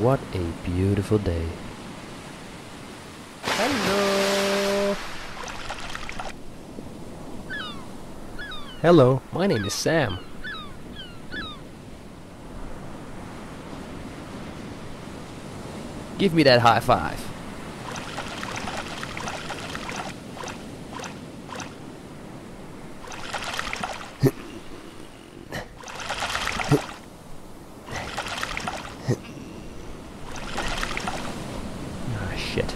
What a beautiful day. Hello. Hello, my name is Sam. Give me that high five. shit.